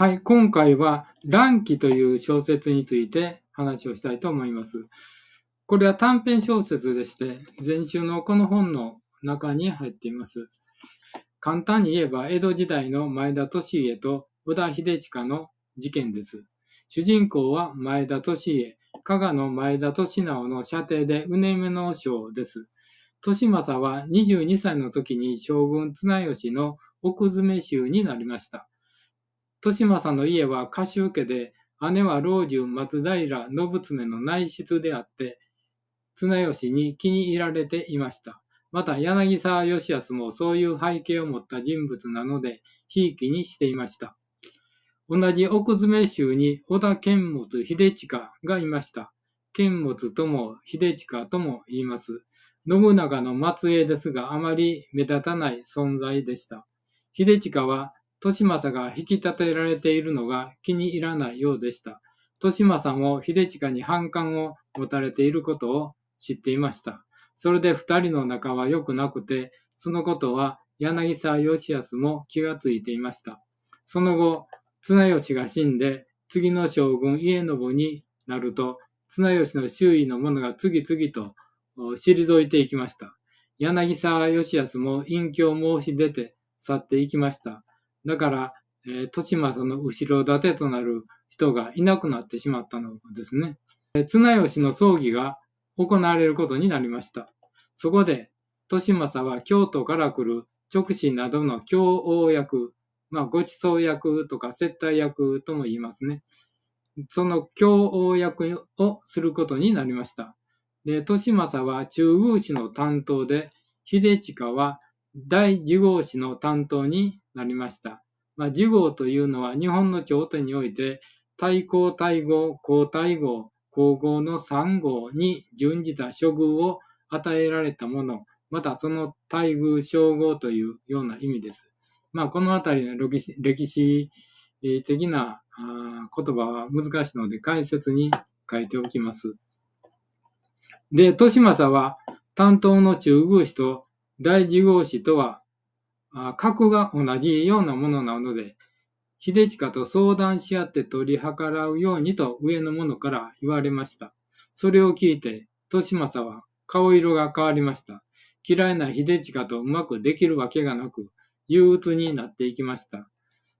はい、今回は乱気という小説について話をしたいと思います。これは短編小説でして、前週のこの本の中に入っています。簡単に言えば、江戸時代の前田利家と織田秀親の事件です。主人公は前田利家、加賀の前田利直の射程でうねめの将です。利政は22歳の時に将軍綱吉の奥詰め衆になりました。利政の家は歌手家で、姉は老中松平信詰の内室であって、綱吉に気に入られていました。また柳沢義康もそういう背景を持った人物なので、ひいきにしていました。同じ奥詰衆に織田剣持秀親がいました。剣持とも秀親とも言います。信長の末裔ですが、あまり目立たない存在でした。秀親は利政が引き立てられているのが気に入らないようでした。利政も秀親に反感を持たれていることを知っていました。それで二人の仲は良くなくて、そのことは柳沢義康も気がついていました。その後、綱吉が死んで、次の将軍家信になると、綱吉の周囲の者が次々と退いていきました。柳沢義康も隠居を申し出て去っていきました。だから、えー、豊島の後ろ盾となる人がいなくなってしまったのですね。綱吉の葬儀が行われることになりました。そこで、利政は京都から来る直進などの共応役、まあ、ご馳走役とか接待役とも言いますね。その共応役をすることになりました。で、利政は中宮司の担当で、秀親は第1号司の担当になりました。まあ、1号というのは日本の朝廷において、対抗対号、皇太后、皇后の3号に準じた処遇を与えられたもの、またその待遇称号というような意味です。まあ、このあたりの歴史的な言葉は難しいので解説に書いておきます。で、豊政は担当の中宮司と大事号司とは格が同じようなものなので、秀親と相談し合って取り計らうようにと上の者から言われました。それを聞いて、利政は顔色が変わりました。嫌いな秀親とうまくできるわけがなく、憂鬱になっていきました。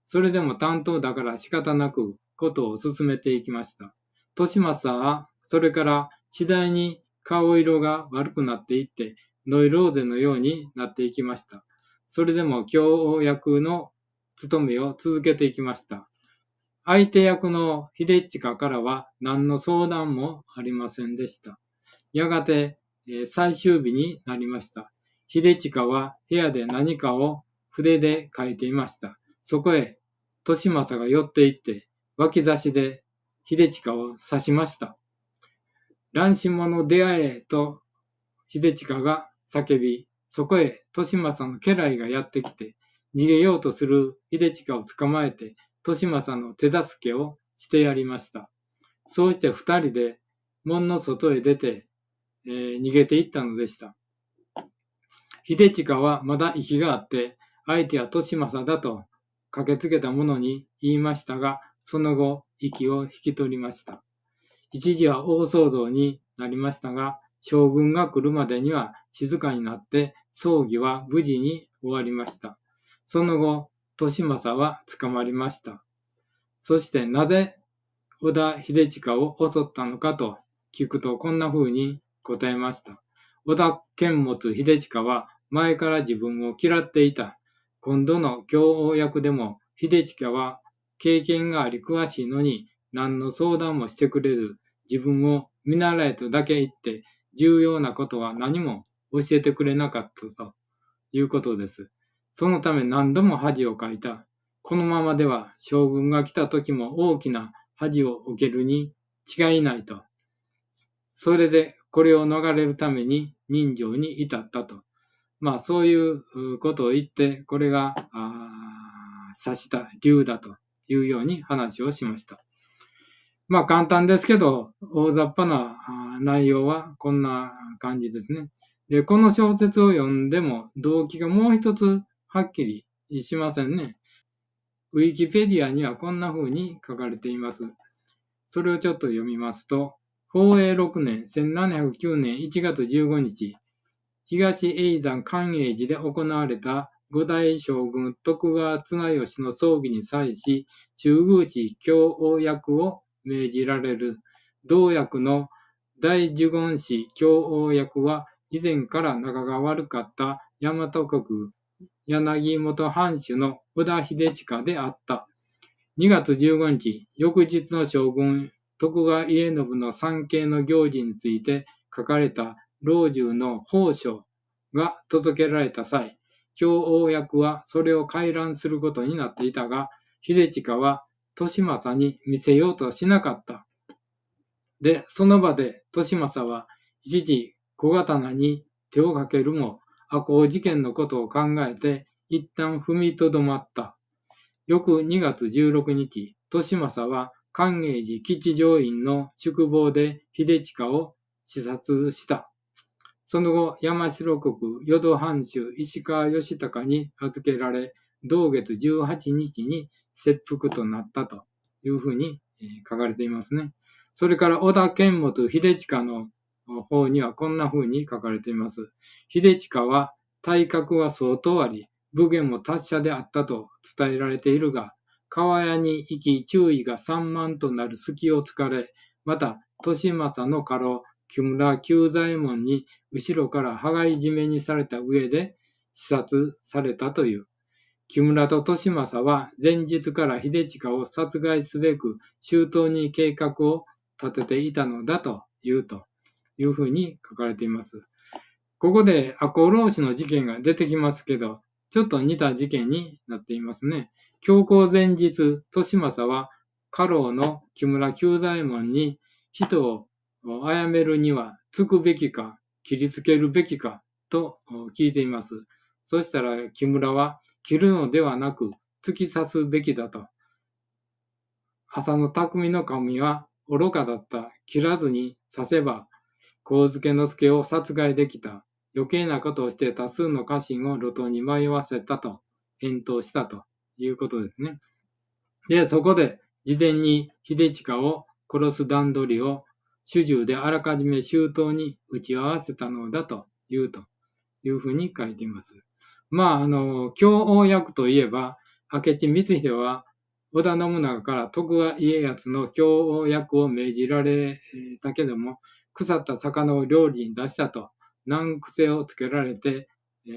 それでも担当だから仕方なくことを進めていきました。利政はそれから次第に顔色が悪くなっていって、ノイローゼのようになっていきました。それでも協約の務めを続けていきました。相手役の秀親からは何の相談もありませんでした。やがてえ最終日になりました。秀親は部屋で何かを筆で書いていました。そこへ、利政が寄って行って、脇差しで秀親を刺しました。乱心者出会えと秀親が叫び、そこへ利政の家来がやってきて、逃げようとする秀親を捕まえて、利政の手助けをしてやりました。そうして二人で門の外へ出て、えー、逃げていったのでした。秀親はまだ息があって、相手は利政だと駆けつけた者に言いましたが、その後、息を引き取りました。一時は大騒動になりましたが、将軍が来るまでには静かになって葬儀は無事に終わりました。その後、利政は捕まりました。そしてなぜ織田秀親を襲ったのかと聞くとこんな風に答えました。織田剣持秀親は前から自分を嫌っていた。今度の共王役でも秀親は経験があり詳しいのに何の相談もしてくれず自分を見習えとだけ言って重要なことは何も教えてくれなかったということです。そのため何度も恥をかいた。このままでは将軍が来た時も大きな恥を受けるに違いないと。それでこれを逃れるために人情に至ったと。まあそういうことを言って、これが指した理由だというように話をしました。まあ簡単ですけど、大雑把な内容はこんな感じですね。で、この小説を読んでも動機がもう一つはっきりしませんね。ウィキペディアにはこんな風に書かれています。それをちょっと読みますと、宝永6年1709年1月15日、東永山寛永寺で行われた五代将軍徳川綱吉の葬儀に際し、中宮地教王役を命じられる。同役の大呪言師教王役は、以前から仲が悪かった大和国柳本藩主の織田秀親であった。2月15日、翌日の将軍徳川家信の参詣の行事について書かれた老中の法書が届けられた際、教王役はそれを回覧することになっていたが、秀親は利政に見せようとしなかった。で、その場で利政は一時小刀に手をかけるも、赤穂事件のことを考えて一旦踏みとどまった。翌2月16日、利政は寛永寺吉祥院の宿坊で秀親を視察した。その後、山城国淀藩主石川義孝に預けられ、同月18日に切腹となったというふうに書かれていますね。それから織田健元秀親の方にはこんな風に書かれています。秀親は体格は相当あり、武芸も達者であったと伝えられているが、川屋に行き注意が散漫となる隙を突かれ、また、利政の家老、木村久左衛門に後ろから羽交い締めにされた上で視察されたという。木村と利政は前日から秀親を殺害すべく周到に計画を立てていたのだというというふうに書かれています。ここで赤穂浪士の事件が出てきますけど、ちょっと似た事件になっていますね。強行前日、利政は家老の木村久左衛門に人を殺めるにはつくべきか、切りつけるべきかと聞いています。そしたら木村は切るのではなく突き刺すべきだと。朝の匠の神は愚かだった。切らずに刺せば、神助之助を殺害できた。余計なことをして多数の家臣を路頭に迷わせたと返答したということですね。で、そこで事前に秀親を殺す段取りを主従であらかじめ周到に打ち合わせたのだというというふうに書いています。まあ、あの、共王役といえば、明智光秀は織田信長から徳川家康の共王役を命じられたけども、腐った魚を料理に出したと難癖をつけられて、えー、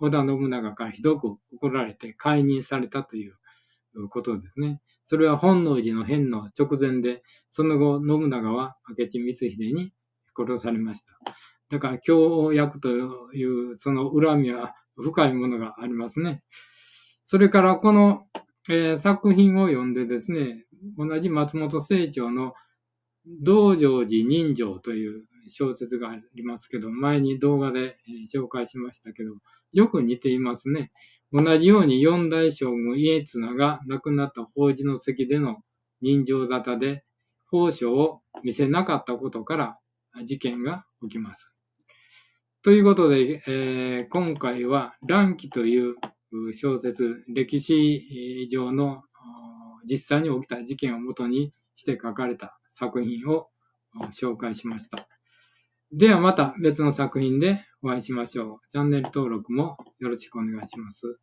織田信長からひどく怒られて解任されたということですね。それは本能寺の変の直前で、その後、信長は明智光秀に殺されました。だから、共王役というその恨みは深いものがありますね。それから、この、えー、作品を読んでですね、同じ松本清張の道成寺人情という小説がありますけど、前に動画で紹介しましたけど、よく似ていますね。同じように四代将軍家綱が亡くなった法事の席での人情沙汰で、法書を見せなかったことから事件が起きます。ということで、えー、今回は乱気という小説、歴史上の実際に起きた事件をもとにして書かれた作品を紹介しました。ではまた別の作品でお会いしましょう。チャンネル登録もよろしくお願いします。